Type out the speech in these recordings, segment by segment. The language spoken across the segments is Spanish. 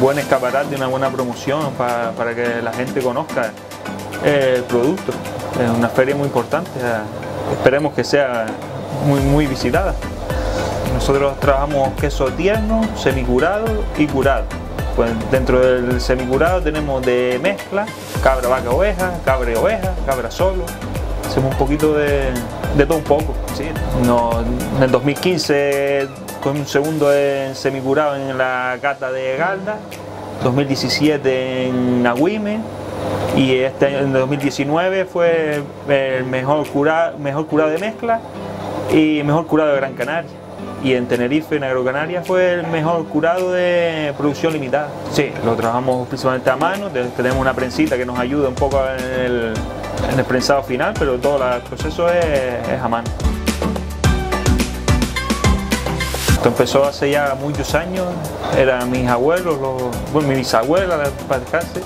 buen escaparate, una buena promoción para, para que la gente conozca el producto. Es una feria muy importante, esperemos que sea muy, muy visitada. Nosotros trabajamos queso tierno, semicurado y curado. Pues dentro del semicurado tenemos de mezcla, cabra, vaca, oveja, cabra y oveja, cabra solo. Hacemos un poquito de, de todo un poco. ¿sí? No, en el 2015 con un segundo en semicurado en la cata de Galda, 2017 en Agüime y este en 2019 fue el mejor curado, mejor curado de mezcla y mejor curado de Gran Canaria y en Tenerife, en Agrocanaria, fue el mejor curado de producción limitada. Sí, lo trabajamos principalmente a mano, tenemos una prensita que nos ayuda un poco en el, en el prensado final, pero todo el proceso es, es a mano. Esto empezó hace ya muchos años, eran mis abuelos, los, bueno, mi bisabuela,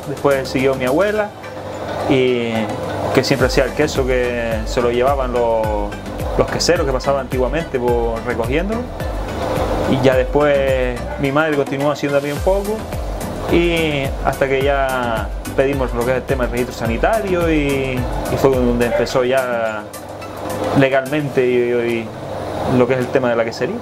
después siguió mi abuela, y que siempre hacía el queso que se lo llevaban los, los queseros que pasaban antiguamente por recogiéndolo. Y ya después mi madre continuó haciendo también un poco y hasta que ya pedimos lo que es el tema del registro sanitario y, fue donde empezó ya legalmente y, lo que es el tema de la quesería.